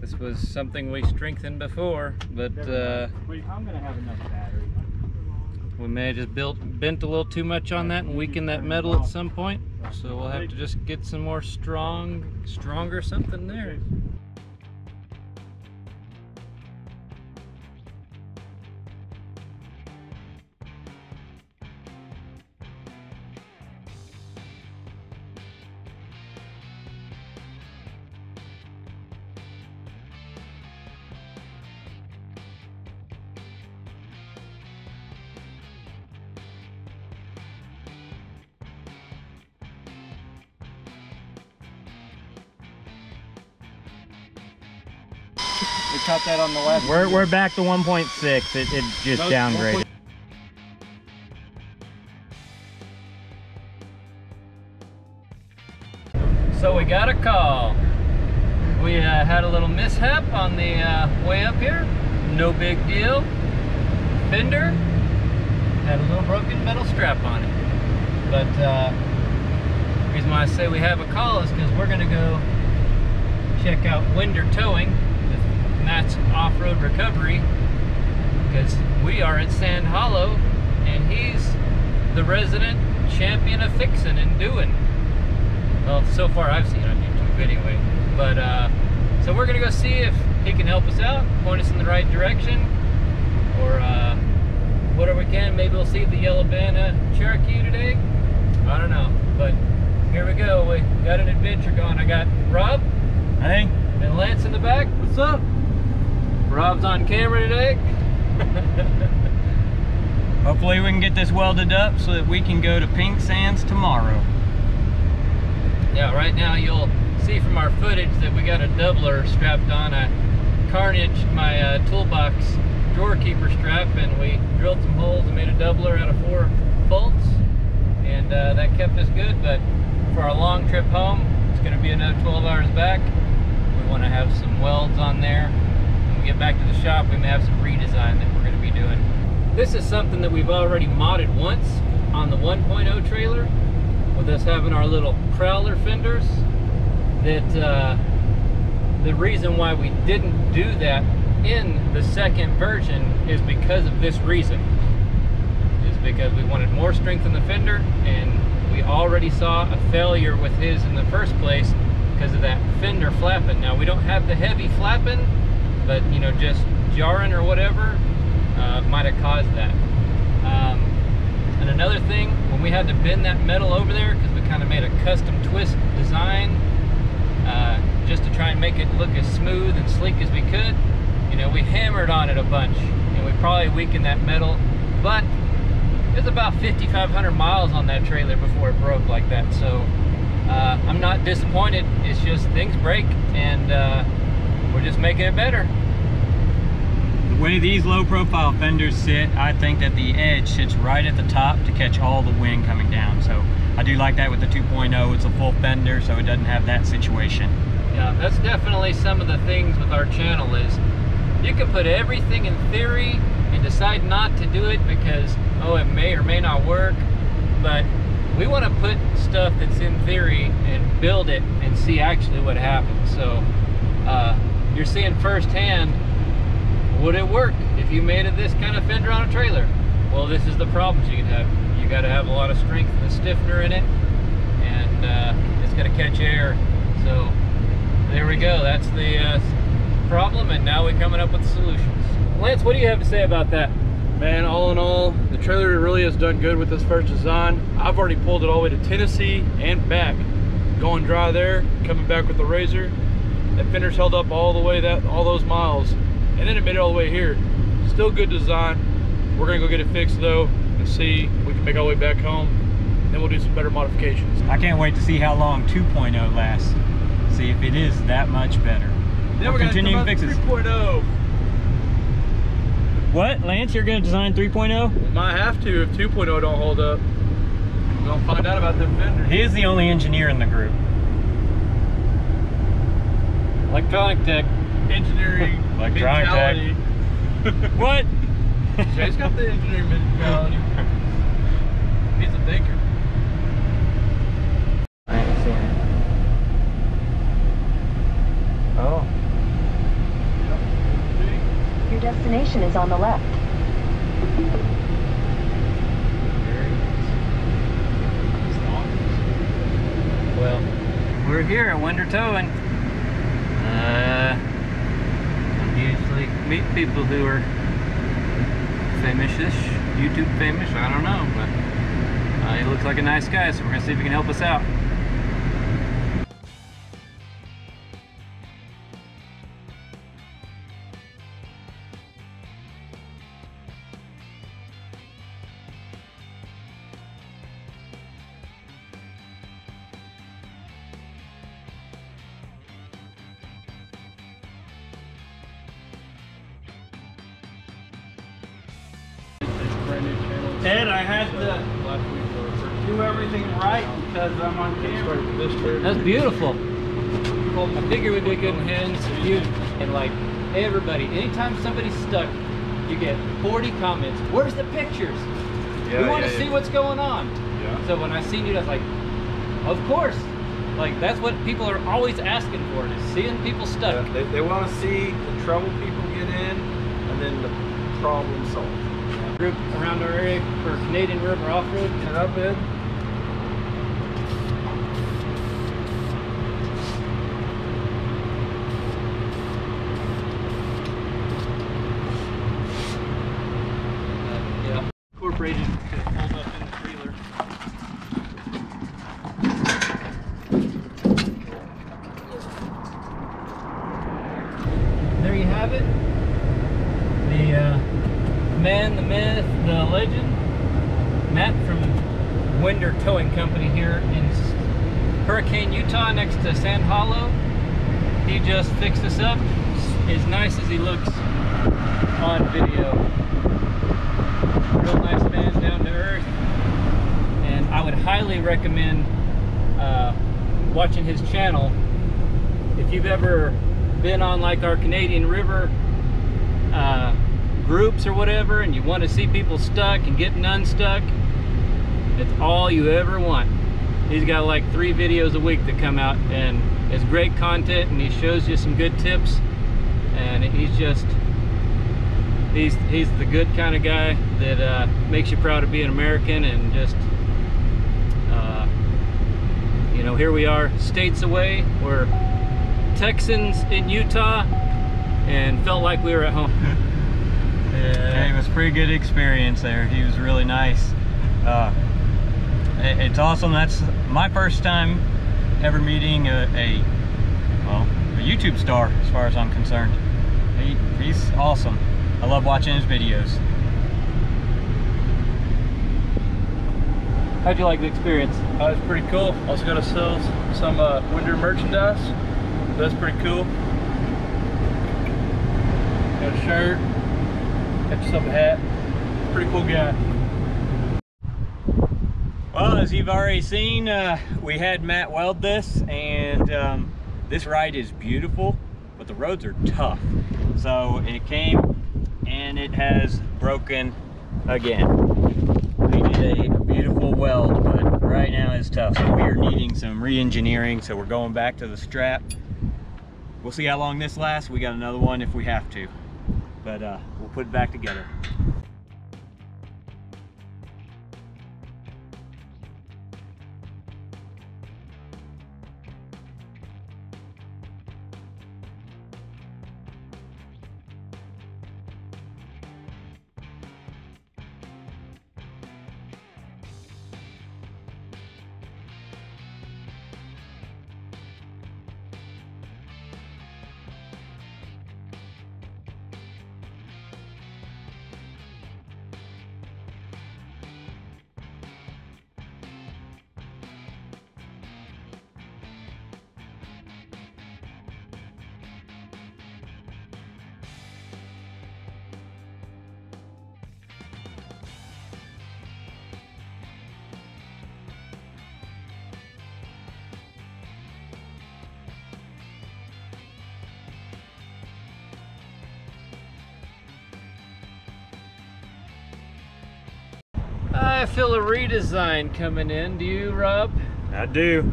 This was something we strengthened before, but uh, Wait, I'm gonna have battery. We may have just built, bent a little too much on that and weakened that metal at some point. So we'll have to just get some more strong, stronger something there. Cut that on the left. We're, we're back to 1.6. It, it just No, downgraded. So we got a call. We uh, had a little mishap on the uh, way up here. No big deal. Fender had a little broken metal strap on it. But uh, the reason why I say we have a call is because we're gonna go check out Winder Towing with Matt's Off-Road Recovery because we are at Sand Hollow and he's the resident champion of fixing and doing. Well, so far I've seen on YouTube anyway. But uh, so we're gonna go see if he can help us out, point us in the right direction, or uh, whatever we can. Maybe we'll see the Yellow Banana Cherokee today. I don't know, but here we go. We got an adventure going. I got Rob Hey, and Lance in the back. What's up? Rob's on camera today. hopefully we can get this welded up so that we can go to Pink Sands tomorrow. Yeah, right now you'll see from our footage that we got a doubler strapped on. I carnaged my uh, toolbox drawer keeper strap and we drilled some holes and made a doubler out of four bolts. And uh, that kept us good, but for our long trip home, it's gonna be another 12 hours back. We wanna have some welds on there. We get back to the shop, we may have some redesign that we're gonna be doing. This is something that we've already modded once on the 1.0 trailer with us having our little prowler fenders that uh, the reason why we didn't do that in the second version is because of this reason. Is because we wanted more strength in the fender and we already saw a failure with his in the first place because of that fender flapping. Now we don't have the heavy flapping but you know just jarring or whatever uh, might have caused that. Um, and another thing, when we had to bend that metal over there, because we kind of made a custom twist design, uh, just to try and make it look as smooth and sleek as we could, you know, we hammered on it a bunch, and we probably weakened that metal, but it's about 5,500 miles on that trailer before it broke like that, so uh, I'm not disappointed, it's just things break, and uh, we're just making it better. The way these low profile fenders sit, I think that the edge sits right at the top to catch all the wind coming down. So I do like that with the 2.0. It's a full fender, so it doesn't have that situation. Yeah, that's definitely some of the things with our channel is you can put everything in theory and decide not to do it because, oh, it may or may not work. But we want to put stuff that's in theory and build it and see actually what happens. So uh, you're seeing firsthand, would it work if you made it this kind of fender on a trailer? Well, this is the problems you can have. You got to have a lot of strength and a stiffener in it, and uh, it's to catch air. So there we go. That's the uh, problem, and now we're coming up with solutions. Lance, what do you have to say about that? Man, all in all, the trailer really has done good with this first design. I've already pulled it all the way to Tennessee and back. Going dry there, coming back with the RZR. That fender's held up all the way that all those miles. And then it made it all the way here. Still good design. We're gonna go get it fixed though and see if we can make our way back home. Then we'll do some better modifications. I can't wait to see how long 2.0 lasts. See if it is that much better. Then We're we're gonna continuing fixes. 3.0. What, Lance? You're gonna design 3.0? Might have to if 2.0 don't hold up. We'll find out about the fender. He is the only engineer in the group. Electronic tech. Engineering Electronic tech. mentality. What? Jay's got the engineering mentality. He's a thinker. I ain't seen it. Oh. Your destination is on the left. Well, we're here at Winder Towing. Uh, usually meet people who are famous-ish, YouTube famous, I don't know, but uh, he looks like a nice guy, so we're gonna see if he can help us out. Ed, I had to do everything right because I'm on camera. That's beautiful. I figure we'd be good in hands if you and like everybody. Anytime somebody's stuck, you get 40 comments. Where's the pictures? we want to see what's going on. Yeah. So when I seen you, I was like, of course. Like that's what people are always asking for is seeing people stuck. They, they want to see the trouble people get in and then the problem solved. Group around our area for Canadian River Off-Road. Get up, Ed. yeah. Incorporated to hold up in the trailer. There you have it. The uh, man, the myth, the legend. Matt from Winder Towing Company here in Hurricane, Utah, next to Sand Hollow. He just fixed us up as nice as he looks on video real nice man, down to earth, and I would highly recommend uh, watching his channel. If you've ever been on like our Canadian River uh, groups or whatever, and you want to see people stuck and getting unstuck, it's all you ever want. He's got like three videos a week that come out, and it's great content, and he shows you some good tips, and he's just he's he's the good kind of guy that uh, makes you proud to be an American and just uh, you know here we are states away we're Texans in Utah and felt like we were at home Yeah, it was a pretty good experience there. He was really nice. Uh, it- it's awesome. That's my first time ever meeting a, a well a YouTube star, as far as I'm concerned. He, he's awesome. I love watching his videos. how'd you like the experience Uh, was pretty cool. Also got to sell some uh, Winder merchandise. That's pretty cool. Got a shirt. Hat. Pretty cool guy. Well, as you've already seen, uh, we had Matt weld this, and um, this ride is beautiful, but the roads are tough. So it came, and it has broken again. We did a beautiful weld, but right now it's tough. So we are needing some re-engineering, so we're going back to the strap. We'll see how long this lasts. We got another one if we have to, but uh, we'll put it back together. I feel a redesign coming in. Do you, Rob? I do.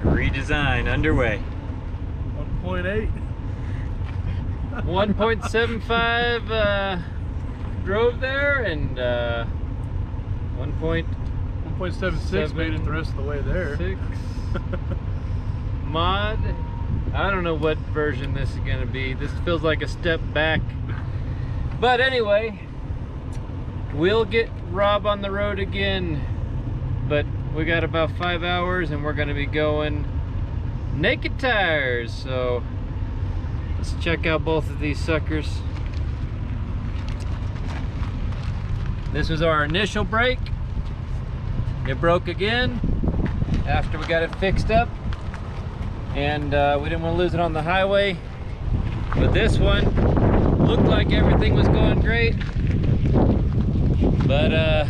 Redesign underway. 1.8. 1.75 uh, drove there and uh, 1.6 1.76 made it the rest of the way there. mod. I don't know what version this is going to be. This feels like a step back. But anyway, we'll get Rob on the road again. But we got about five hours and we're going to be going naked tires. So let's check out both of these suckers. This was our initial brake. It broke again after we got it fixed up and uh, we didn't want to lose it on the highway but this one looked like everything was going great but uh,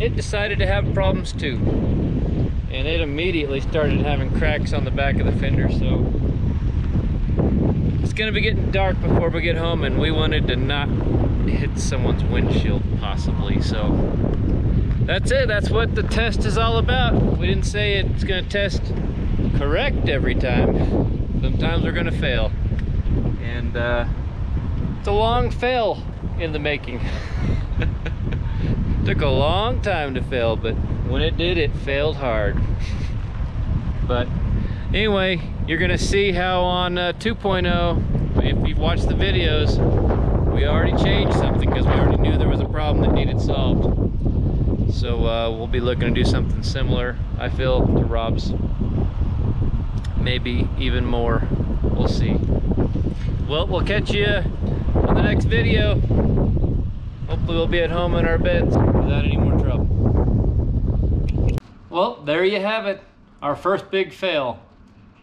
it decided to have problems too and it immediately started having cracks on the back of the fender so it's gonna be getting dark before we get home and we wanted to not hit someone's windshield possibly so that's it that's what the test is all about we didn't say it's gonna test correct every time. Sometimes we're gonna fail. And uh, it's a long fail in the making. Took a long time to fail, but when it did, it failed hard. But anyway, you're gonna see how on uh, 2.0, if you've watched the videos, we already changed something because we already knew there was a problem that needed solved. So uh, we'll be looking to do something similar, I feel, to Rob's maybe even more. We'll see. Well, we'll catch you on the next video. Hopefully we'll be at home in our beds without any more trouble. Well, there you have it. Our first big fail.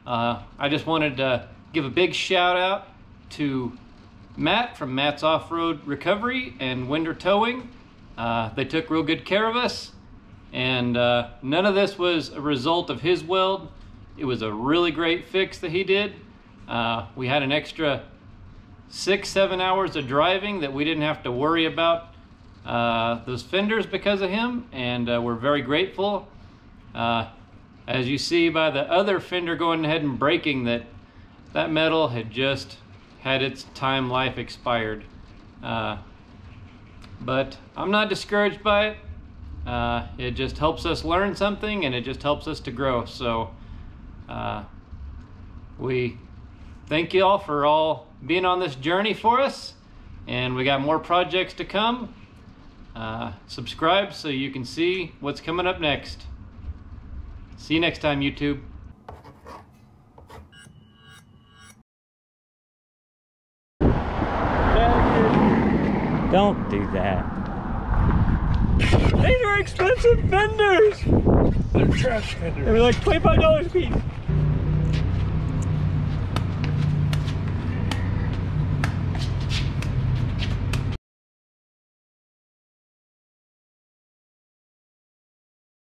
Uh, I just wanted to give a big shout out to Matt from Matt's Off-Road Recovery and Winder Towing. Uh, they took real good care of us and uh, none of this was a result of his weld. It was a really great fix that he did. Uh, we had an extra six, seven hours of driving that we didn't have to worry about uh, those fenders because of him, and uh, we're very grateful. Uh, as you see by the other fender going ahead and breaking, that that metal had just had its time life expired. Uh, but I'm not discouraged by it. Uh, it just helps us learn something and it just helps us to grow. So uh, we thank you all for all being on this journey for us. And we got more projects to come. Uh, subscribe so you can see what's coming up next. See you next time, YouTube. Don't do that. These are expensive fenders. They're trash fenders. They were like $25 a piece.